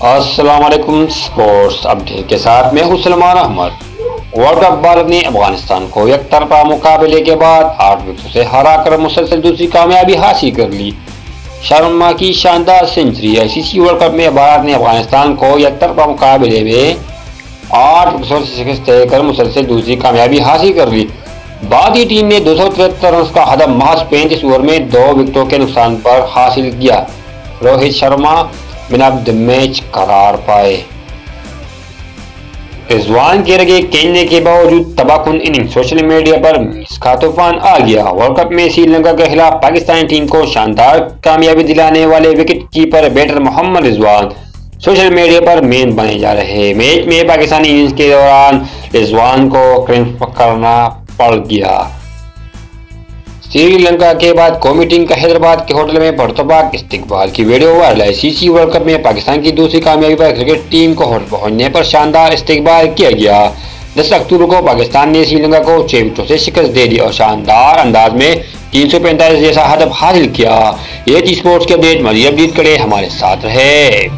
असलकुम sports update के साथ मैं हूँ सलमान अहमद। वर्ल्ड कप भारत ने अफ़गानिस्तान को एक तरफा मुकाबले के बाद आठ विकेटों से हराकर मुसलसल दूसरी कामयाबी हासिल कर ली। शर्मा की शानदार सेंचुरी आईसीसी वर्ल्ड कप में भारत ने अफ़गानिस्तान को एक तरफा मुकाबले में आठ विकेटों से शिकस्त तय कर मुसलसल दूसरी कामयाबी हासिल कर ली। भारतीय टीम ने दो सौ तिहत्तर रन का हदम महज पैंतीस ओवर में दो विकेटों के नुकसान पर हासिल किया। Rohit Sharma man of the match करार पाए। रिजवान के रगे खेलने के बावजूद तबाकुन इनिंग सोशल मीडिया पर इसका तूफ़ान आ गया। वर्ल्ड कप में श्रीलंका के खिलाफ पाकिस्तानी टीम को शानदार कामयाबी दिलाने वाले wicket keeper batter Mohammad Rizwan social media पर मेन बने जा रहे। मैच में पाकिस्तानी इनिंग्स के दौरान रिजवान को क्रैम्प करना पड़ गया। श्रीलंका के बाद कौमी टीम का हैदराबाद के होटल में भरतबाग इस्तेकबाल की वीडियो वायरल। है वर्ल्ड कप में पाकिस्तान की दूसरी कामयाबी पर क्रिकेट टीम को होटल पहुँचने पर शानदार इस्तेकबाल किया गया। दस अक्टूबर को पाकिस्तान ने श्रीलंका को छह से शिकस्त दे दी और शानदार अंदाज में तीन सौ पैंतालीस जैसा हदफ हासिल किया। ये स्पोर्ट्स के अपडेट मजीद अपडेट करे हमारे साथ रहे।